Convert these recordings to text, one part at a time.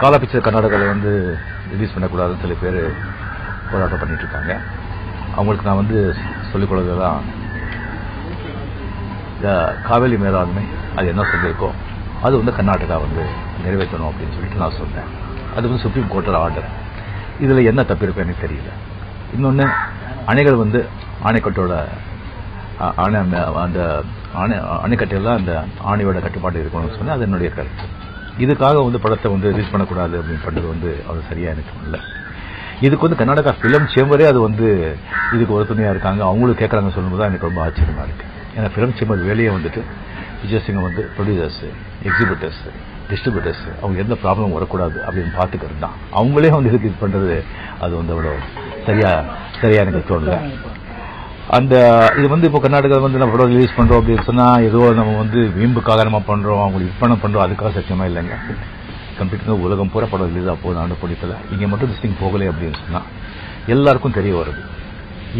காலா picture கர்நாடகாவில் வந்து release பண்ணக்கூடாதுன்னு சில பேர் போராட்டம் பண்ணிட்டு இருக்காங்க அவங்களுக்கு நான் வந்து சொல்லிக் கொடுக்கறதெல்லாம் இந்த காவேரி மேலாண்மை அது என்ன சொல்லியிருக்கோ அது வந்து கர்நாடகா வந்து நிறைவேற்றணும் அப்படின்னு சொல்லிட்டு நான் சொன்னேன் அது வந்து சுப்ரீம் கோர்ட்டோட ஆர்டர் இதில் என்ன தப்பு இருக்கு எனக்கு தெரியல. இன்னொன்று அணைகள் வந்து ஆணைக்கட்டோட அணை அந்த- அந்த அணை அணைக்கட்டையெல்லாம் அந்த ஆணையோட கட்டுப்பாடு இருக்கணும்னு சொன்னேன் அது என்னுடைய கருத்து. இதுக்காக வந்து படத்தை வந்து ரிலீஸ் பண்ணக்கூடாது அப்படின்னு பண்ணது வந்து அது சரியா எனக்கு இல்லை இதுக்கு வந்து கர்நாடகா ஃபிலிம் சேம்பரே அது வந்து இதுக்கு ஒரு துணையாக இருக்காங்க. அவங்களும் கேட்குறாங்க சொல்லும்போது தான் எனக்கு ரொம்ப ஆச்சரியமாக இருக்குது ஏன்னா ஃபிலிம் சேம்பர் வேலையே வந்துட்டு விஜய் வந்து ப்ரொடியூசர்ஸ் எக்ஸிபிட்டர்ஸ் டிஸ்ட்ரிபியூட்டர்ஸ் அவங்க எந்த ப்ராப்ளம் வரக்கூடாது அப்படின்னு பார்த்துக்கிறது தான். அவங்களே வந்து இதுக்கு இது பண்ணுறது அது வந்து அவ்வளோ சரியாக சரியாக எனக்கு தோணலை. அந்த இது வந்து இப்போ கர்நாடகா வந்து நம்ம படம் ரிலீஸ் பண்றோம் அப்படின்னு சொன்னா ஏதோ நம்ம வந்து வீம்புக்காக நம்ம பண்றோம் அவங்களுக்கு விற்பனை பண்றோம் அதுக்காக சத்தியமா இல்லைங்க. கம்ப்ளீட்டாக உலகம் பூரா படம் ரிலீஸ் ஆக போகுது ஆண்டு பிடிக்கல இங்க மட்டும் டிஸ்டிங் போகலை அப்படின்னு சொன்னா எல்லாருக்கும் தெரிய வருது.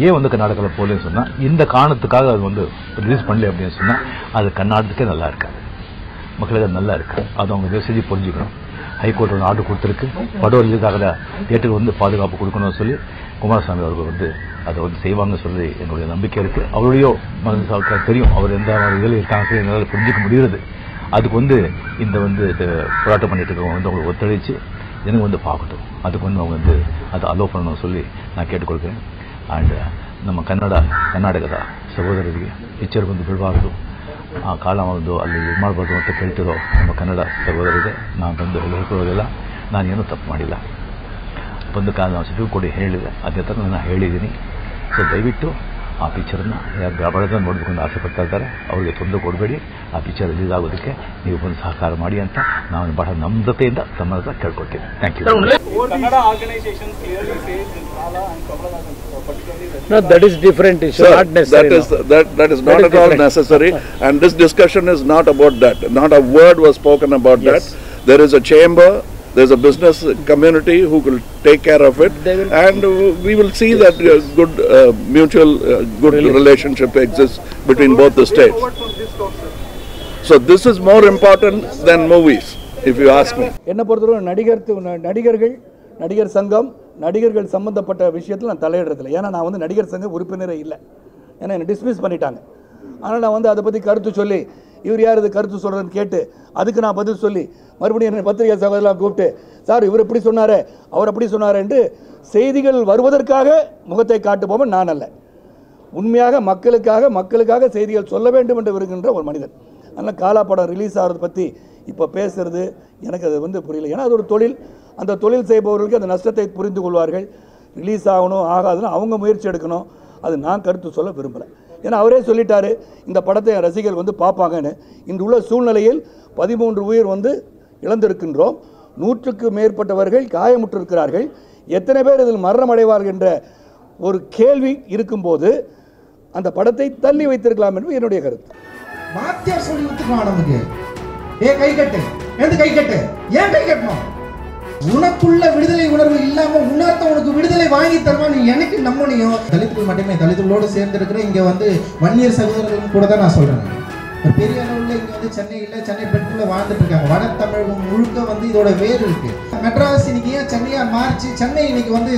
ஏன் வந்து கர்நாடகாவில் போகலன்னு சொன்னால் இந்த காரணத்துக்காக அது வந்து ரிலீஸ் பண்ணல அப்படின்னு சொன்னால் அது கர்நாடகத்துக்கே நல்லா இருக்காது. மக்களுக்கு அது நல்லா இருக்கு அது அவங்க தயவு செஞ்சு புரிஞ்சுக்கணும் ஹைகோர்ட் ஒன்று ஆர்டர் கொடுத்துருக்கு படம் ரிலீஸ் ஆகிற தேட்டருக்கு வந்து பாதுகாப்பு கொடுக்கணும்னு சொல்லி குமாரசாமி அவர்கள் வந்து அதை வந்து செய்வாங்கன்னு சொல்லி என்னுடைய நம்பிக்கை இருக்கு அவருடைய மனசு தெரியும் அவர் எந்த இதில் இருக்காங்க என்னால் புரிஞ்சுக்க முடியுது அதுக்கு வந்து இந்த வந்து இது போராட்டம் பண்ணிட்டு இருக்கவங்க வந்து அவங்களுக்கு ஒத்துழைச்சு எனக்கு வந்து பார்க்கட்டும் அதுக்கு வந்து அவங்க வந்து அதை அலோவ் பண்ணணும்னு சொல்லி நான் கேட்டுக்கொள்கிறேன் ಅಂಡ್ ನಮ್ಮ ಕನ್ನಡ ಕರ್ನಾಟಕದ ಸಹೋದರರಿಗೆ ಪಿಕ್ಚರ್ ಬಂದು ಬಿಡಬಾರ್ದು ಆ ಒಂದು ಅಲ್ಲಿ ಇದು ಮಾಡಬಾರ್ದು ಅಂತ ಕೇಳ್ತಿರೋ ನಮ್ಮ ಕನ್ನಡ ಸಹೋದರಿಗೆ ನಾನು ಬಂದು ಹೇಳ್ಕೊಳ್ಳೋದಿಲ್ಲ, ನಾನೇನು ತಪ್ಪು ಮಾಡಿಲ್ಲ. ಬಂದು ಕಾಲ ನಾವು ಸಿಟ್ಟು ಕೊಡಿ ಹೇಳಿದೆ, ಅದೇ ಥರ ನಾನು ಹೇಳಿದ್ದೀನಿ. ಸೊ ದಯವಿಟ್ಟು ಆ ಪಿಕ್ಚರನ್ನು ನೋಡಬೇಕು ಅಂತ ಆಸೆ ಪಡ್ತಾ ಇದ್ದಾರೆ. ಅವರಿಗೆ ತೊಂದರೆ ಕೊಡಬೇಡಿ. ಆ ಪಿಕ್ಚರ್ ರಿಲೀಸ್ ಆಗೋದಕ್ಕೆ ನೀವು ಒಂದು ಸಹಕಾರ ಮಾಡಿ ಅಂತ ನಾನು ಬಹಳ ನಮ್ರತೆಯಿಂದ ತಮ್ಮ ಹತ್ರ ಕೇಳ್ಕೊಳ್ತೀನಿ. Thank you that is different that is not all necessary and this discussion not about that. Not a word word spoken spoken yes. that. there is a chamber There's a business community who will take care of it, and uh, we will see that uh, good uh, mutual uh, good relationship exists between both the states. So this is more important than movies, if you ask me. என்னை பொறுத்தவரை நடிகர் நடிகர்கள் நடிகர் சங்கம் நடிகர்கள் சம்பந்தப்பட்ட விஷயத்தில் நான் தலையிடுறதில்ல ஏன்னா நான் வந்து நடிகர் சங்க உறுப்பினரே இல்லை ஏன்னா என்னை டிஸ்மிஸ் பண்ணிட்டாங்க ஆனால் நான் வந்து அதை பற்றி கருத்து சொல்லி இவர் யார் இது கருத்து சொல்கிறேன்னு கேட்டு அதுக்கு நான் பதில் சொல்லி மறுபடியும் என்னை பத்திரிகை சகோதரெலாம் கூப்பிட்டு சார் இவர் இப்படி சொன்னார் அவர் அப்படி சொன்னார் என்று செய்திகள் வருவதற்காக முகத்தை காட்டுபவன் நான் அல்ல. உண்மையாக மக்களுக்காக மக்களுக்காக செய்திகள் சொல்ல வேண்டும் என்று வருகின்ற ஒரு மனிதன். அதனால் காலா படம் ரிலீஸ் ஆகிறது பற்றி இப்போ பேசுகிறது எனக்கு அது வந்து புரியல. ஏன்னா அது ஒரு தொழில். அந்த தொழில் செய்பவர்களுக்கு அந்த நஷ்டத்தை புரிந்து கொள்வார்கள். ரிலீஸ் ஆகணும் ஆகாதுன்னு அவங்க முயற்சி எடுக்கணும். அது நான் கருத்து சொல்ல விரும்பலை. ஏன்னா அவரே சொல்லிட்டாரு இந்த படத்தை ரசிகர்கள் வந்து பார்ப்பாங்கன்னு. இன்று உள்ள சூழ்நிலையில் பதிமூன்று உயிர் வந்து இழந்திருக்கின்றோம். நூற்றுக்கு மேற்பட்டவர்கள் காயமுற்றிருக்கிறார்கள். எத்தனை பேர் இதில் மரணம் அடைவார்கள் என்ற ஒரு கேள்வி இருக்கும்போது அந்த படத்தை தள்ளி வைத்திருக்கலாம் என்பது என்னுடைய கருத்து. வாத்தியார் சொல்லி ஏன் கை கட்டு? கை கட்டு? ஏன் கை கட்டணும்? உனக்குள்ள விடுதலை உணர்வு இல்லாம உணர்த்த உனக்கு விடுதலை வாங்கி தருவான் நீ எனக்கு நம்பனையும் தலித்துகள் மட்டுமே தலித்துகளோடு சேர்ந்திருக்கிற இங்க வந்து வன்னியர் சகோதரர்கள் கூட தான் நான் சொல்றேன். ஒரு பெரிய அளவில் இங்கே வந்து சென்னையில் சென்னை பெட்குள்ள வாழ்ந்துட்டு இருக்காங்க வட தமிழகம் முழுக்க வந்து இதோட வேர் இருக்கு. மெட்ராஸ் இன்னைக்கு ஏன் சென்னையாக மாறிச்சு? சென்னை இன்னைக்கு வந்து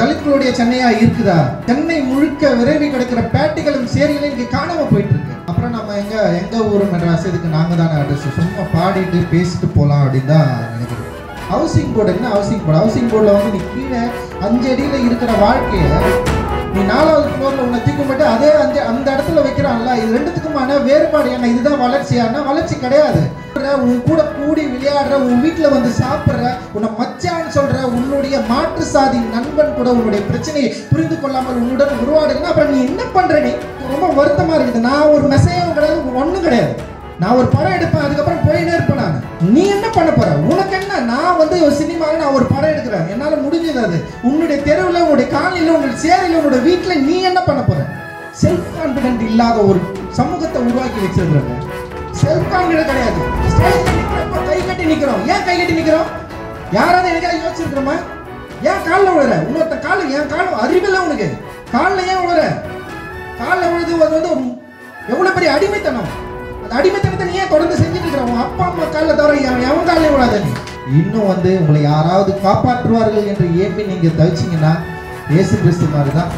தலித்துகளுடைய சென்னையாக இருக்குதா? சென்னை முழுக்க விரைவி கிடக்கிற பேட்டிகளும் சேரிகளும் இங்கே காணாமல் போயிட்டு இருக்கு அப்புறம் நம்ம எங்கே எங்கள் ஊர் மெட்ராஸ்? இதுக்கு நாங்க தானே அட்ரஸ் சும்மா பாடிட்டு பேசிட்டு போகலாம் அப்படின்னு தான் நினைக்கிறோம் ஹவுசிங் போர்டு என்ன ஹவுசிங் போர்டு ஹவுசிங் போர்டில் வந்து நீ கீழே அஞ்சு அடியில் இருக்கிற வாழ்க்கையை நீ நாலாவது ஃப்ளோரில் உன்னை தூக்கப்பட்டு அதே அந்த அந்த இடத்துல வைக்கிறான்ல. இது ரெண்டுத்துக்குமான வேறுபாடு என்ன? இதுதான் வளர்ச்சியானா வளர்ச்சி கிடையாது. உன் கூட கூடி விளையாடுற உன் வீட்டில் வந்து சாப்பிட்ற உன்னை மச்சான்னு சொல்ற உன்னுடைய மாற்று சாதி நண்பன் கூட உன்னுடைய பிரச்சனையை புரிந்து கொள்ளாமல் உன்னுடன் உருவாடுங்கன்னா அப்புறம் நீ என்ன பண்ற நீ? ரொம்ப வருத்தமாக இருக்குது. நான் ஒரு மெசேஜும் கிடையாது ஒன்றும் கிடையாது. நான் ஒரு படம் எடுப்பேன் அதுக்கப்புறம் போயினே இருப்பேன் நீ என்ன பண்ண போற? உனக்கு என்ன? நான் வந்து ஒரு சினிமாவில் நான் ஒரு படம் எடுக்கிறேன். என்னால் முடிஞ்சது அது. உன்னுடைய தெருவில் உன்னுடைய காலையில் உன்னுடைய சேரியில் உன்னுடைய வீட்டில் நீ என்ன பண்ண போற? செல்ஃப் கான்பிடென்ட் இல்லாத ஒரு சமூகத்தை உருவாக்கி வச்சிருக்கிறாங்க செல்ஃப் கான்பிடென்ட் கிடையாது கை கட்டி நிக்கிறோம். ஏன் கை கட்டி நிக்கிறோம்? யாராவது எனக்காக யோசிச்சிருக்கிறோமா? ஏன் காலில் விழுற இன்னொருத்த காலில் என் காலம் அறிவில்லை உனக்கு. காலில் ஏன் விழுற காலில் விழுது அது வந்து எவ்வளவு பெரிய அடிமைத்தனம். அந்த அடிமைத்தனத்தை நீ ஏன் தொடர்ந்து செய்ய இருக்கிற உன் அப்பா அம்மா காலில் தவிர எவன் காலையும் காலில் விழாத நீ இன்னும் வந்து உங்களை யாராவது காப்பாற்றுவார்கள் என்று ஏம்பி நீங்க தவிச்சீங்கன்னா இயேசு கிறிஸ்து மாதிரி தான்.